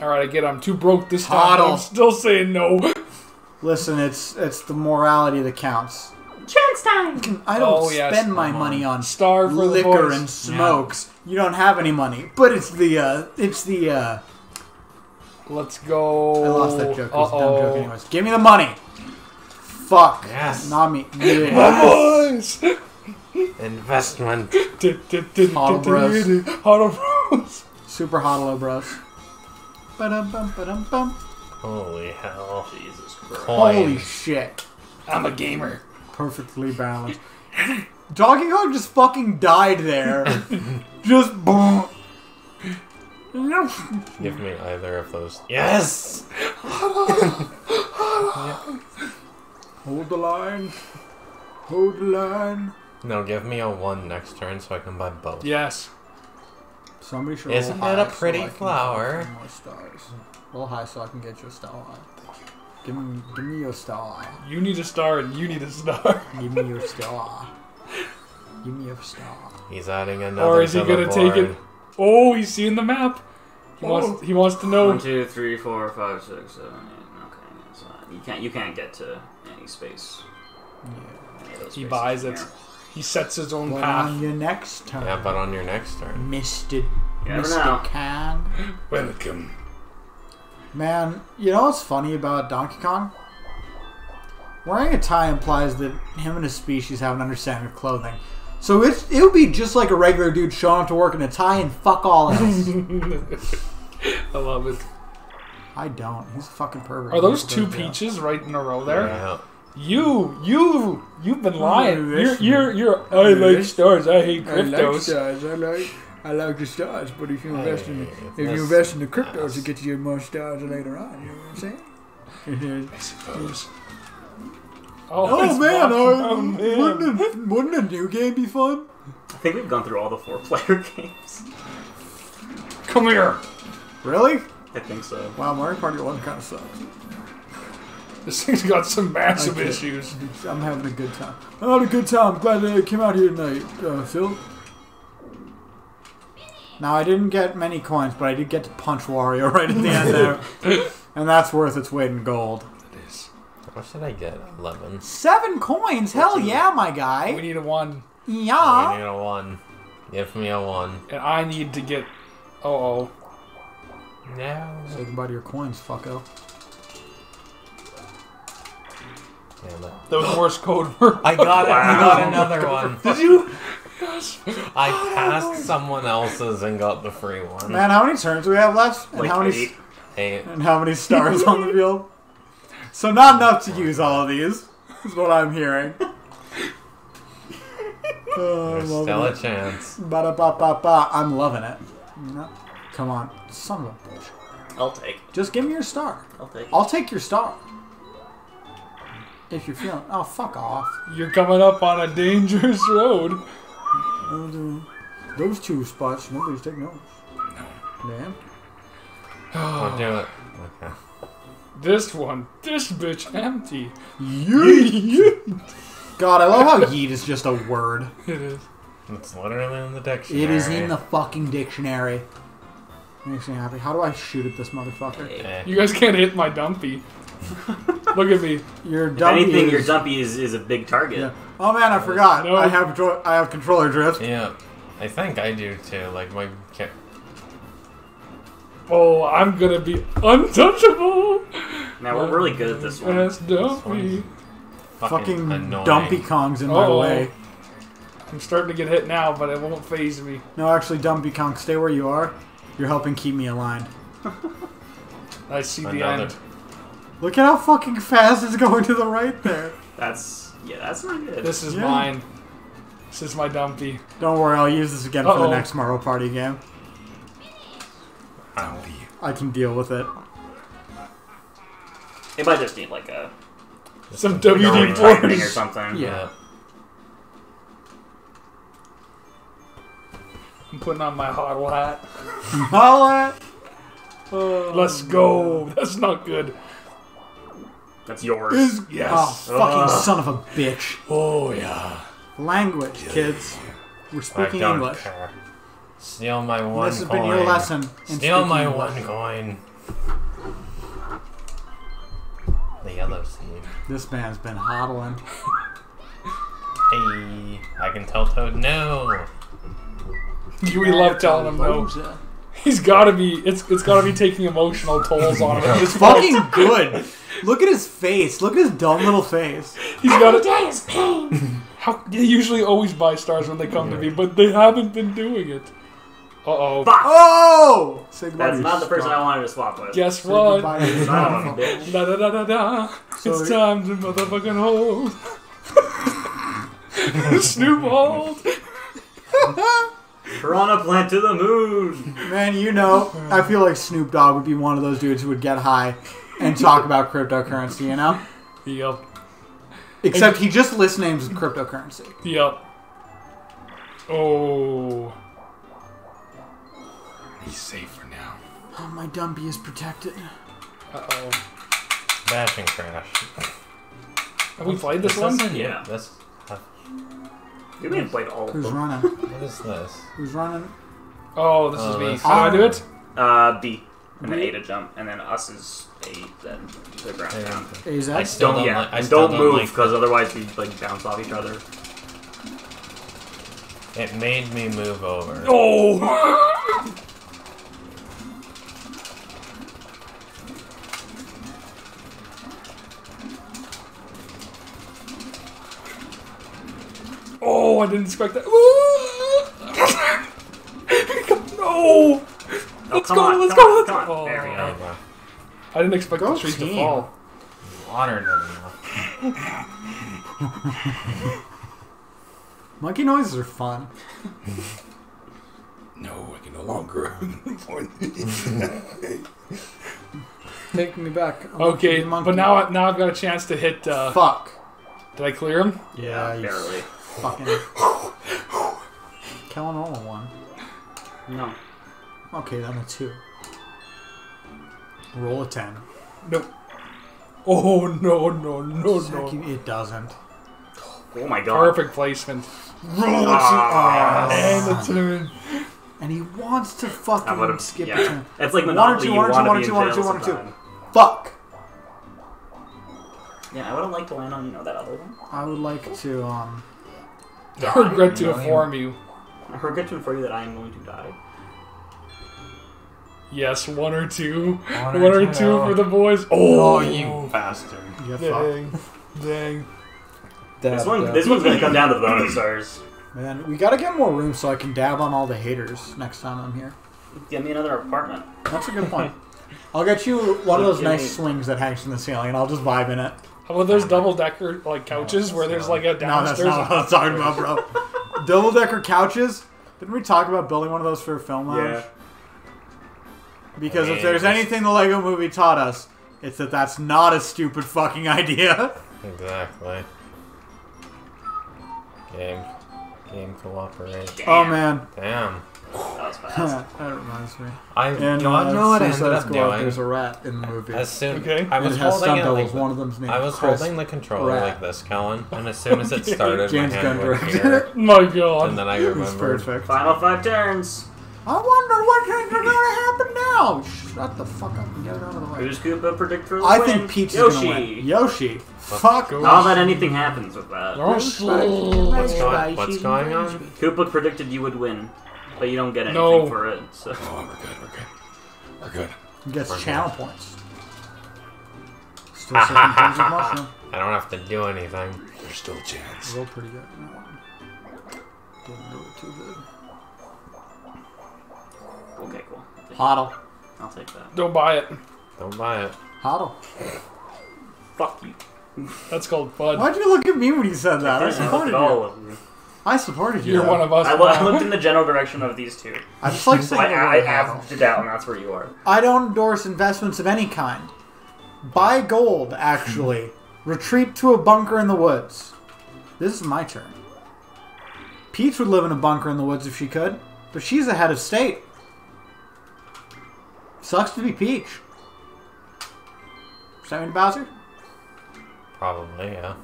All right, I get. it. I'm too broke this time. but I'm still saying no. Listen, it's it's the morality that counts. Chance time! I don't Oh, yes, spend my come money on Star for the liquor boys. and smokes. You don't have any money, but it's the uh, it's the uh, Let's go. I lost that joke. It was a dumb joke, Uh-oh. anyways. Give me the money. Fuck. Yes. Not me. Yeah. My boys. Investment. Huddle bros. Huddle bros. Super hodlo bros. Ba-dum bum ba-dum bum. Holy hell. Jesus Christ. Coins. Holy shit. I'm a gamer. Perfectly balanced. Donkey Kong just fucking died there. just boom. Give me either of those. Yes! Hold the line. Hold the line. No, give me a one next turn so I can buy both. Yes. Somebody should Isn't that a high so pretty I can flower? More stars. Roll high so I can get your star. Give me, give me your star. You need a star and you need a star. Give me your star. Give me your star. He's adding another Or is he gonna take it? Oh, he's seeing the map. He wants. Oh. He wants to know. One, two, three, four, five, six, seven, eight. Okay, that's not, you can't you can't get to any space. Any of those He buys it. here. He sets his own But path. on your next turn, Yeah, but on your next turn. Mr. You never Mr. know. Kang. Welcome. Man, you know what's funny about Donkey Kong? Wearing a tie implies that him and his species have an understanding of clothing. So it's, it would be just like a regular dude showing up to work in a tie and fuck all else. I love it. I don't. He's a fucking pervert. Are those He's a two pervert. peaches right in a row there? Yeah. You, you, you've been lying. Oh, You're, you're, you're. I like stars. I hate cryptos. I like stars. I like I like the stars, but if you oh, invest in the, if you invest in the cryptos, that's- it gets you more stars later on. You know what I'm saying? I suppose. oh, oh it's man, my- oh, oh, man. Wouldn't, a, wouldn't a new game be fun? I think we've gone through all the four player games. Come here. Really? I think so. Wow, Mario Party One kind of sucks. This thing's got some massive Okay. issues. I'm having a good time. I'm having a good time. I'm Glad that I came out here tonight, uh, Phil. Now I didn't get many coins, but I did get to punch Wario right at the end there, and that's worth its weight in gold. It is. What should I get? 11. Seven coins? Hell yeah, my guy. We need a one, I Yeah. need a 1. Give me a 1. and I need to get. Oh, oh. No. Say goodbye to your coins, fucko. Damn it. That was Morse code word. I got it. I got another one. Did you? Yes. I passed someone else's and got the free one. Man, how many turns do we have left? And Like how many eight. Eight. and how many stars on the field? So not enough to use all of these. Is what I'm hearing. Oh, There's I'm still loving a it. chance. Ba-da-ba-ba-ba. I'm loving it. No. Come on, son of a bitch. I'll take. Just give me your star. I'll take. I'll take your star. If you're feeling, oh fuck off. You're coming up on a dangerous road. Those two spots, nobody's taking those. Damn. Don't do it. Okay. This one, this bitch empty. Yeet. God, I love how yeet is just a word. It is. It's literally in the dictionary. It is in the fucking dictionary. Makes me happy. How do I shoot at this motherfucker? Eh. You guys can't hit my dumpy. Look at me. Your If dummy anything, is, your dumpy is, is a big target. Yeah. Oh man, I forgot. No. I have I have controller drift. Yeah. I think I do too. Like my ca- Oh, I'm gonna be untouchable. Now we're really good at this one. That's dumpy. fucking, Fucking. Dumpy Kong's in my way. I'm starting to get hit now, but it won't phase me. No, actually, Dumpy Kong, stay where you are. You're helping keep me aligned. I see the Another. end. Look at how fucking fast it's going to the right there. That's yeah, that's not good. This is Yeah. mine. This is my dumpy. Don't worry, I'll use this again for Uh-oh. the next Mario Party game. Ow. I can deal with it. it might just need like a Some WD tightening or something. Yeah. I'm putting on my hodl hat. Holla! Oh, Let's go. Oh. That's not good. That's yours. Is Yes. Oh, fucking Ugh. son of a bitch. Oh yeah. Language, kids. We're I speaking don't English. care. Steal my one This has coin. been your lesson. in Steal my English. one coin. The yellow seed. This man's been hodling. Hey, I can tell Toad no. We love telling him no. He's gotta be. It's it's gotta be taking emotional tolls on him. It's fucking good. Look at his face. Look at his dumb little face. He's got to. How they usually always buy stars when they come to me, but they haven't been doing it. Uh oh. Fuck! Oh! Say goodbye That's not the person stuff. I wanted to swap with. Guess Say what? goodbye to your Son of stuff. a bitch. Da da da da da. It's time to motherfucking hold. Snoop hold. Piranha plant to the moon! Man, you know, I feel like Snoop Dogg would be one of those dudes who would get high and talk about cryptocurrency, you know? Yep. Except he just lists names of cryptocurrency. Yep. Oh. He's safe for now. Oh, my Dumpy is protected. Uh oh. Dash and crash. Have we played this one? doesn't- Yeah. This. uh, You may have played all of Who's them. running? what is this? Who's running? Oh, this is Oh, me. How do I do it? Uh, B. And then A to jump. And then us is A, then the ground Hey, down. AZ? I still Don't, don't yeah, like. I and still don't move like because otherwise we like bounce off each other. It made me move over. Oh. Oh, I didn't expect that. no! Oh, Let's come go, on, let's come go, on, let's come go. on. There we Oh. go. Okay. I didn't expect Go the trees to fall. Water enough. Monkey noises are fun. No, I can no longer. Take me back. I'm Okay, but now I- now I've got a chance to hit. Uh, Fuck. did I clear him? Yeah, you barely. Fucking. Kellen roll a one. No. Okay, then a two. Roll a ten. Nope. Oh no no no Zach, no! It doesn't. Oh my god. Perfect placement. Roll a two. Ah. And a turn. And he wants to fucking would've- skip yeah. a turn. It's like One or two, one or two, one or two, one or two, one or two. Fuck. Yeah, I would have liked to land on you know that other one. I would like to, um. I regret to inform you. I regret to inform you that I am going to die. Yes, one or two. One One or or two. two for the boys. Oh, Oh, you bastard. Yeah, fuck. Dang. Dang. This one, this one's gonna come down to the bonus stars. Man, we gotta get more room so I can dab on all the haters next time I'm here. Get me another apartment. That's a good point. I'll get you one of those Give me- nice swings that hangs from the ceiling, and I'll just vibe in it. How about those double decker like couches where there's like a downstairs? No, that's downstairs? not what I'm talking about, bro. Double decker couches. Didn't we talk about building one of those for a film lounge? Yeah. Because I if there's just- anything the Lego Movie taught us, it's that that's not a stupid fucking idea. Exactly. Game. Game cooperate. Oh man, Damn. That was fast. that reminds me. I And you want to know uh, what I ended up doing? There's a rat in the movie. As soon Okay. I was it has holding stunt it like one of them's named I was Chris. holding the controller Rat. like this, Kellen, and as soon as it started, James my Gunn hand went director. here, oh My God. and God. then I It's remembered. perfect. Final five turns. I wonder what things are gonna happen now. Shut the fuck up and get it out of the way. Who's Koopa predict for the I win? think Peach Yoshi. is gonna win. Yoshi. Fuck. Not that anything happens with that. Yoshi. What's going, what's going on? Koopa predicted you would win, but you don't get anything No. for it. So. Oh, we're good. We're good. We're good. He gets channel points. Still second turns of mushroom. I don't have to do anything. There's still a chance. Roll pretty good. in that one. Didn't do it too good. Okay, cool. I'll take, Hodl. I'll take that. Don't buy it. Don't buy it. Hodl. Fuck you. That's called Bud. Why'd you look at me when you said that? I I looked supported you. all of you. I supported you. You're one of us. I, lo- I looked in the general direction of these two. I just like saying the I, I word hodl. averaged it out, and that's where you are. I don't endorse investments of any kind. Buy gold, actually. Retreat to a bunker in the woods. This is my turn. Peach would live in a bunker in the woods if she could, but she's a head of state. Sucks to be Peach. Send me to Bowser? Probably, yeah.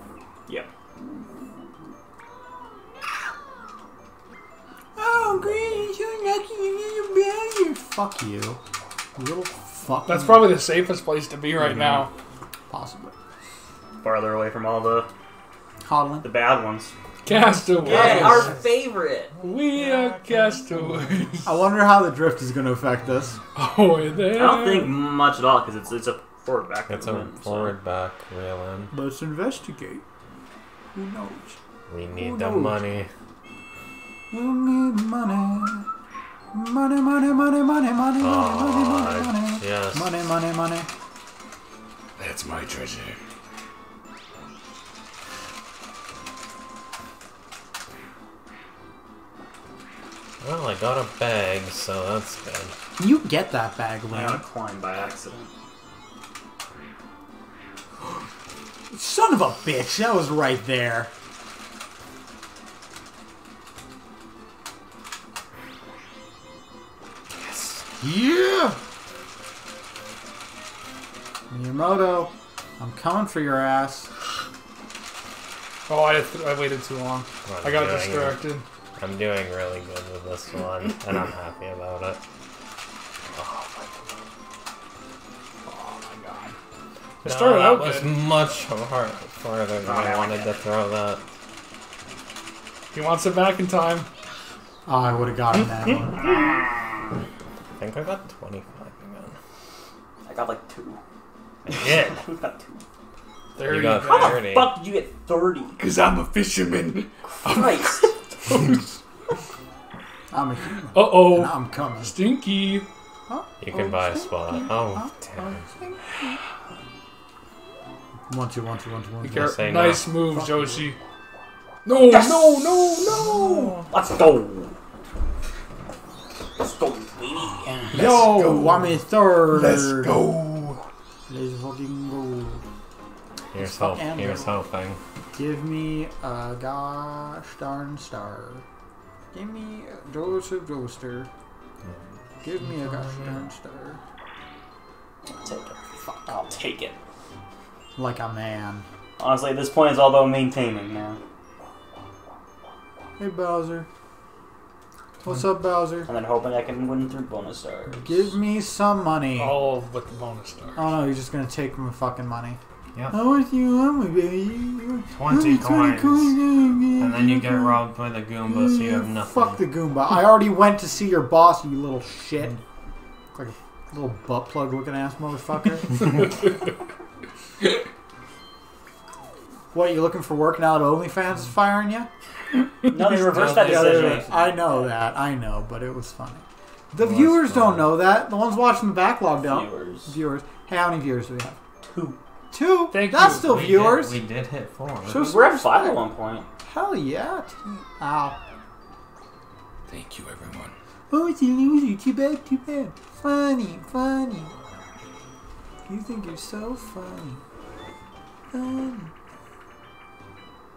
Oh, Green, you're lucky you Bowser. Fuck you. you Little fuck. That's probably the safest place to be right mhm. now. Possibly. Farther away from all the Hodling. the bad ones. Castaways. Yeah, our favorite. we are castaways. I wonder how the drift is going to affect us. Oh, there. I don't think much at all because it's it's a forward back. It's a movement, so- forward back reel in. Let's investigate. Who knows? We Who need the knows? money. You need money. Money, money, money, money, money, money, money, money, Oh, money. yes. Money, money, money. That's my treasure. Well, I got a bag, so that's good. You get that bag, I got man. a coin by accident. Son of a bitch, that was right there. Yeah! Miyamoto, I'm coming for your ass. Oh, I, I waited too long. I'm I got doing- distracted. I'm doing really good with this one, and I'm happy about it. Oh my god! It started no, out that was good. much hard, farther than Oh, I ah, wanted to throw that. He wants it back in time. Oh, I would have gotten that one. I think I got 25 again. I got like two. Yeah. I got two. There You you got go. How 30. the fuck did you get thirty? Because I'm a fisherman. Christ. I'm a human. Uh oh. I'm coming. Stinky. Huh? You can Oh, buy a stinky. spot. Oh, Huh? damn. One, two, one, two, one, two, one, Be two. Care- careful. say no. Nice move, Fuck Joshi. No, Yes! no, no, no. Let's go. Let's go. Yo, I'm in third. Let's go. Let's fucking go. Here's, Fuck hope, here's hoping. Eh? Give me a gosh darn star. Give me a Joseph Joestar. Give me a gosh darn star. Take it. Fuck, I'll take it. Like a man. Honestly, at this point, it's all about maintaining now. Hey Bowser. What's up, Bowser? And then hoping I can win through bonus stars. Give me some money. All with the bonus star. Oh no, you're just gonna take my fucking money. Yep. How much do you want me, baby? 20 coins. And And then you get robbed by the Goomba, so you have nothing. Fuck the Goomba. I already went to see your boss, you little shit. Like a little butt plug looking ass motherfucker. what, you looking for work now that OnlyFans is firing you? No, they reversed that decision. I know that. I know, but it was funny. The viewers don't know that. The ones watching the backlog don't. Viewers. Viewers. Hey, how many viewers do we have? Two. Two. Thank That's you. still We viewers. Did, we did hit four. So- We were at five at one point. Hell yeah. Ow. Thank you, everyone. Oh, it's a loser. Too bad, too bad. Funny, funny. You think you're so funny. Funny.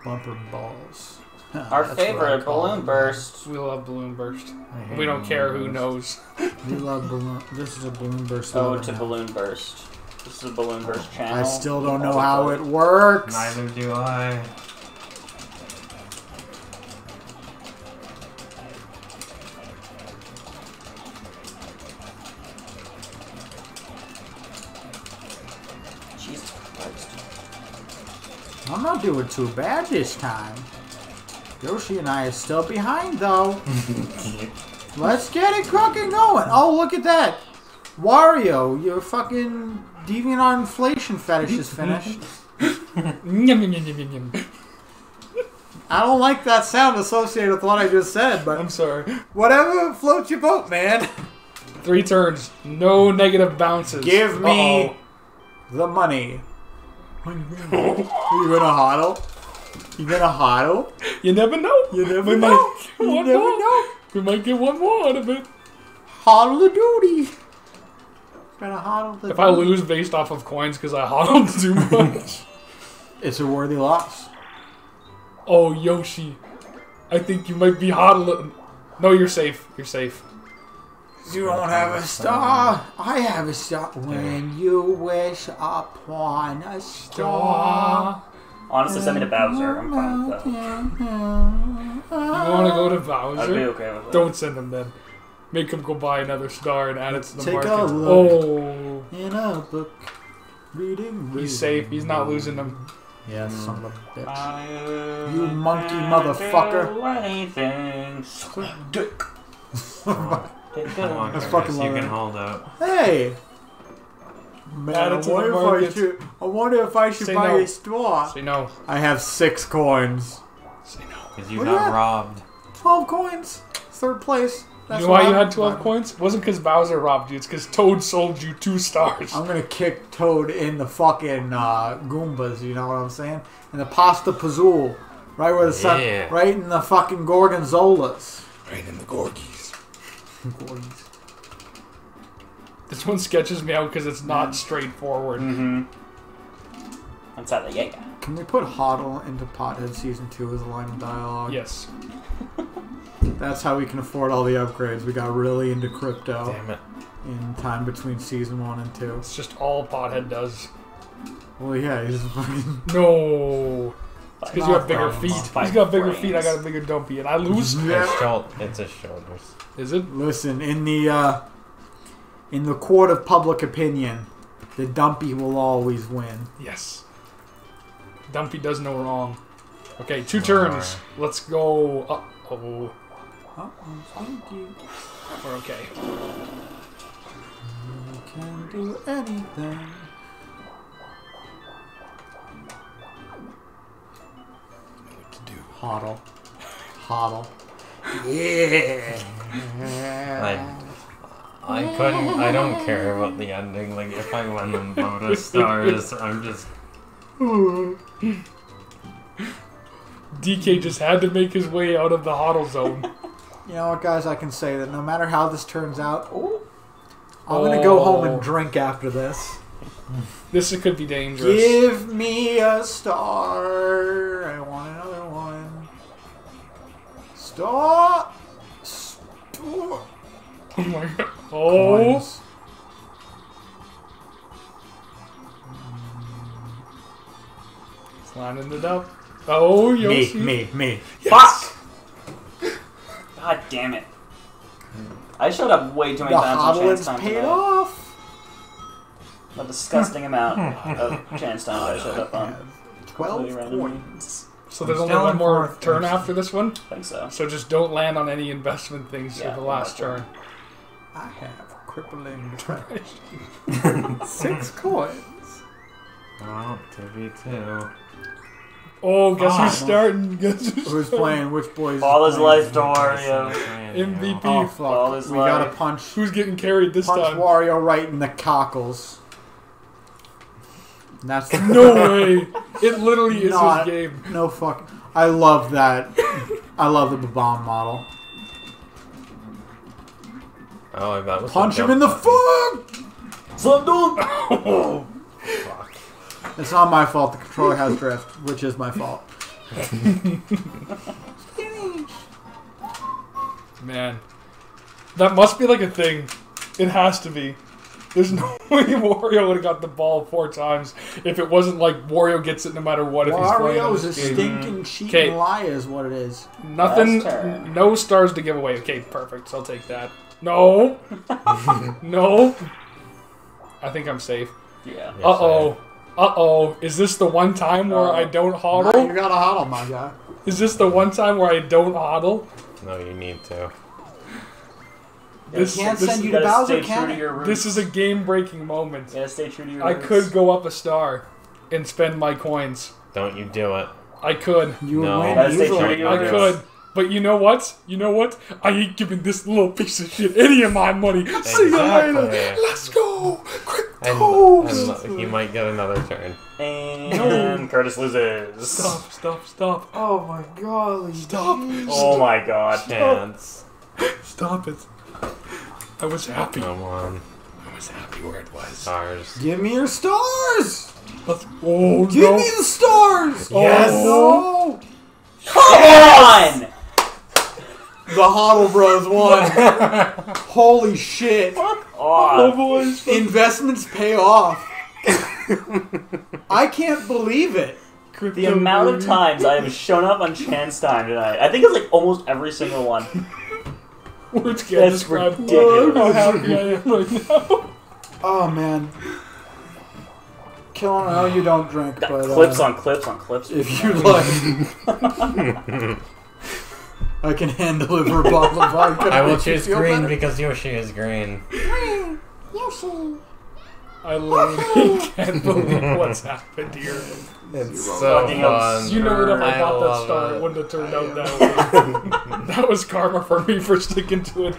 Bumper balls. Huh, Our that's what I favorite balloon them. burst. We love balloon burst. We don't care who knows. We love balloon. This is a balloon burst. Oh, loader to now. balloon burst. This is a balloon burst channel. I still don't know how it works. Neither do I. doing too bad this time. Yoshi and I are still behind though. Let's get it cracking going. Oh, look at that. Wario, your fucking deviant on inflation fetish is finished. I don't like that sound associated with what I just said, but I'm sorry. whatever floats your boat, man. Three turns. No negative bounces. Give me Uh-oh. the money. Are you gonna hodl? You gonna hodl? You never know. You never we know. Might, You one never more. know. We might get one more out of it. Hodl the duty. Gonna hodl the If I lose based off of coins because I hodled too much. It's a worthy loss. oh, Yoshi. I think you might be hodling. No, you're safe. You're safe. You don't have a star. Uh, I have a star. When you wish upon a star. Honestly, send me to Bowser. I'm fine with that. You want to go to Bowser? I'd be Bowser? okay with that. Don't send him then. Make him go buy another star and add it to the Take market. a look. Oh. a book. Reading, reading. He's safe. He's not losing them. Yeah, son of a bitch. I You monkey motherfucker. do Anything. Dick. Come on, That's Curtis, fucking you low. can hold out. Hey! Man, I it to the wonder, if I, should, I wonder if I should Say buy no. a straw. Say no. I have six coins. Say no. Because you Look got at robbed. 12 coins. Third place. That's you know why you I'm had 12 buying. coins? It wasn't because Bowser robbed you. It's because Toad sold you two stars. I'm gonna kick Toad in the fucking uh, Goombas, you know what I'm saying? In the pasta pazzool. Right where the sun, right in the fucking Gorgonzolas. Right in the Gorgies. Gorgies. This one sketches me out because it's not straightforward. Mm-hmm. That's how they yeah. Can we put Hodl into Pothead Season 2 as a line of dialogue? Yes. That's how we can afford all the upgrades. We got really into crypto Damn it. in time between Season 1 and 2. It's just all Pothead does. Well, yeah, he's fucking... No. It's because you have bigger Not feet. He's got bigger Brains. feet. I got a bigger dumpy, and I lose. Yeah. It's, shou- it's his shoulders. Is it? Listen, in the uh, in the court of public opinion, the dumpy will always win. Yes. Dumpy does no wrong. Okay, two turns. Let's go. Uh oh. Uh-oh, We're okay. You can do anything. Hodl. Hodl. Yeah. I couldn't. I don't care about the ending. Like, if I win them bonus stars, I'm just. DK just had to make his way out of the huddle zone. You know what, guys? I can say that no matter how this turns out, I'm gonna go home and Oh. drink after this. This could be dangerous. Give me a star. Star. Star. Oh my god. Oh. Coins. It's lining it up. Oh, Me, Yoshi. me, me. me. Yes. God damn it. I showed up way too many The times on chance time paid tonight. off. A disgusting amount of chance time I showed up on. Twelve Completely randomly. coins. So there's I'm only one more fourth turn place. after this one. I think so. So just don't land on any investment things Yeah, for the last one turn. I have crippling depression. Six coins. Oh, 2v2. Oh, guess Ah. who's starting? Guess who's, Who's playing? Which boys? All his life to Wario. MVP. Oh fuck! All is we gotta punch Who's getting carried this punch time? Wario right in the cockles. And That's No way! It literally is Not- his game. no fuck. I love that. I love the bomb model. Oh, that was Punch him in the button. foot. Slam dunk! Oh, Fuck. It's not my fault. The controller has drift, which is my fault. man. That must be like a thing. It has to be. There's no way Wario would have got the ball four times if it wasn't like Wario gets it no matter what if he's playing Wario's a game. stinking cheating Okay. liar, is what it is. Nothing, no stars to give away. Okay, perfect. So I'll take that. No, no. I think I'm safe. Yeah. Yes, Uh oh. Uh oh. Is this the one time where I don't Now hodl? you got a huddle, my guy. Is this the one time where I don't hodl? No, you need to. This, can't this, send you You to gotta Bowser, can true it? this is a game breaking moment. You gotta stay true to your I roots. could go up a star and spend my coins. Don't you do it. I could. You No. win stay true to your I roots. could. But you know what? You know what? I ain't giving this little piece of shit any of my money. See you later. Let's go. And, Cryptos. and he might get another turn. And Curtis loses. Stop, stop, stop. Oh my god. Stop. Oh my god. Chance. Stop it. I was happy. Come on. I was happy where it was. Stars. Give me your stars! Let's, oh, Give no. me the stars! Oh, yes. No! Come on! The Hodl Bros won. Holy shit. Fuck Oh, off. Oh, boys. Investments pay off. I can't believe it. The amount of times I have shown up on chance time tonight. I think it's like almost every single one. Words can't That's describe ridiculous. how happy I am right now. Oh man. Kellen, I know you don't drink, Got but clips uh, on clips on clips. if you like, I can hand deliver a bottle of vodka. I will choose green better. because Yoshi is green. Green! Yoshi! I literally can't believe what's happened here. It's so Fucking fun. You know that if I I got that love star, it it. wouldn't have turned out that way. that was karma for me for sticking to it.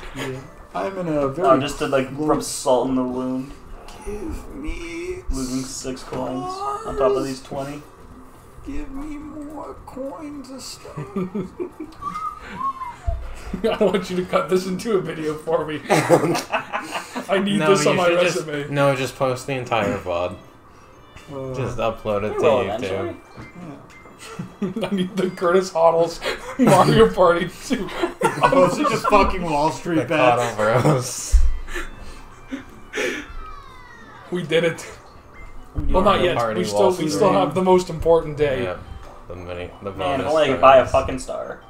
I'm in a oh, very Oh, just to like rub salt in the wound, give me losing six coins on top of these twenty. Give me more coins of stuff. I want you to cut this into a video for me. I need No, this on my should just, resume. no, just post the entire VOD. Uh, just upload it to Well, YouTube. I need the Curtis Hodls Mario Party 2. oh, it's just fucking Wall The Street bets. Bros. We did it. Well, not yet. Party We still Wall we Street. still have the most important day. Yeah. The mini, the Man, bonus if only I could buy a fucking star.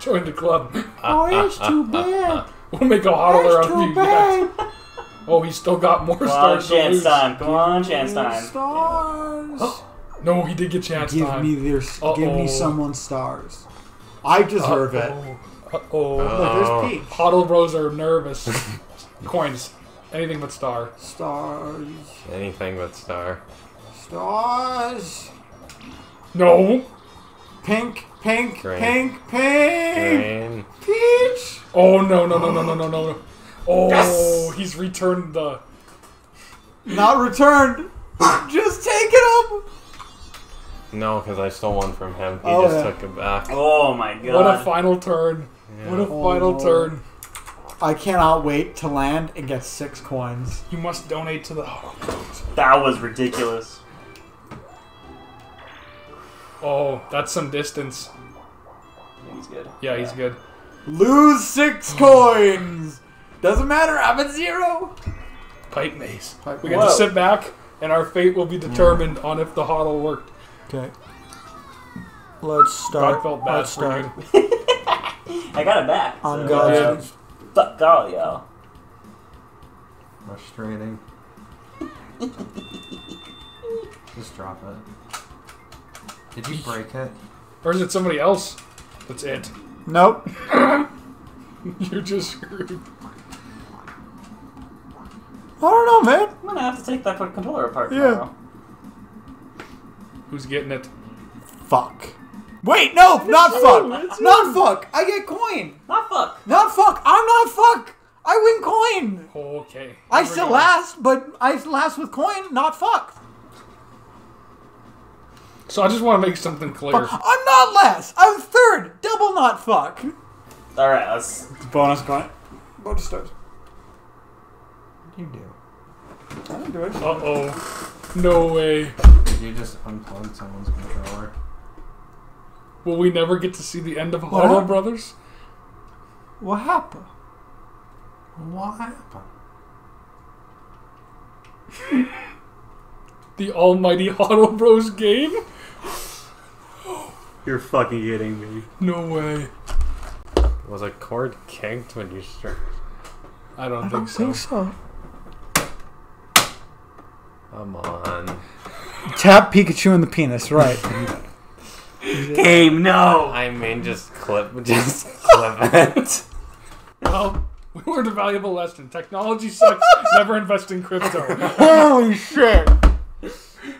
Join the club. Oh, that's too bad. We'll make a hodler That's out of too you. bad. Oh, he's still got more Come on, stars to chance lose. time. Come on, chance time. Stars. No, he did get chance Give time. me their. Give Uh-oh. me someone stars. I deserve it. Uh oh. Uh, Look, Oh. there's Peach. Hodl Bros are nervous. Coins. Anything but star. Stars. Anything but star. Stars. No. Pink. Pink. Green. Pink. Pink. Green. Peach. Oh no no no no no no no. Oh, Yes! he's returned the. Not returned. Just take it up. No, because I stole one from him. He Oh, just yeah. took it back. Oh my god. What a final turn. What a Yeah. Oh, final no. turn. I cannot wait to land and get six coins. You must donate to the Hodl Bros. that was ridiculous. Oh, that's some distance. He's good. Yeah, he's good. Lose six coins. Doesn't matter. I'm at zero. Pipe maze. Pipe we maze. get to sit back, and our fate will be determined on if the huddle worked. Okay. Let's start. God felt bad Let's for start. you. I got it back. On so, God's uh, Yeah. Fuck golly, yo. Frustrating. Just drop it. Did you break it? Or is it somebody else? That's it. Nope. You're just screwed. I don't know, man. I'm gonna have to take that controller apart Yeah. tomorrow. Who's getting it? Fuck. Wait, no, not you, fuck. it's Not fuck. I get coin. Not fuck. Not fuck. I'm not fuck. I win coin. Okay. I Here we still go. last, but I last with coin, not fuck. So I just want to make something clear. I'm not last. I'm third. Double not fuck. Alright, let's. Bonus coin. Bonus stars. What did you do? I didn't do it. Uh oh. No way. Did you just unplug someone's controller? Will we never get to see the end of What Huddle? Brothers? What happened? What happened? The almighty Huddle Bros game? You're fucking kidding me. No way. Was a cord kinked when you struck? I don't, I think, don't so. think so. Come on. Tap Pikachu in the penis, right? Game, no! I mean, just clip, just clip it. Well, we learned a valuable lesson. Technology sucks. Never invest in crypto. Holy shit!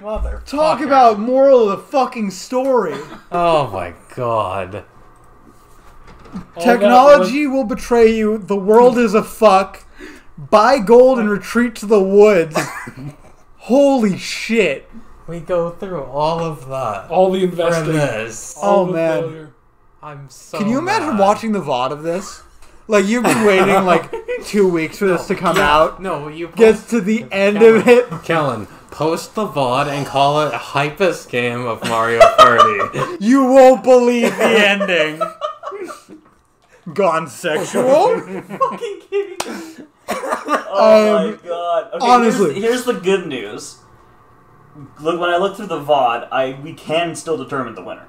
Mother. Talk about moral of the fucking story. Oh my god. All that Technology will betray you. The world is a fuck. Buy gold and retreat to the woods. Holy shit. We go through all of that all the for this. all Oh, the man. failure. I'm so. Can you imagine mad. watching the VOD of this? Like, you've been waiting like two weeks for this to come out. No, you Gets post, to the end of it. Kellen, post the VOD and call it hypest game of Mario Party. You won't believe the ending. Gone sexual? fucking kidding me. Oh Um, my god. Okay, honestly. Here's, here's the good news. Look, when I look through the VOD, I we can still determine the winner.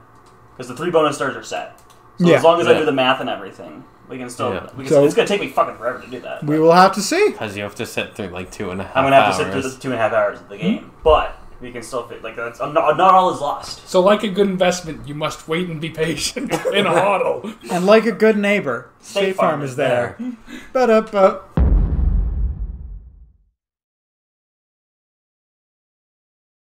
Because the three bonus stars are set. So Yeah. as long as I do the math and everything, we can still. Yeah. We can, So- it's gonna take me fucking forever to do that. We will have to see. Because you have to sit through like two and a half I'm gonna have hours. to sit through the two and a half hours of the game. But we can still fit. Like that's not, not all is lost. So, like a good investment, you must wait and be patient in a huddle. And like a good neighbor, State Farm is there. Ba-da-ba.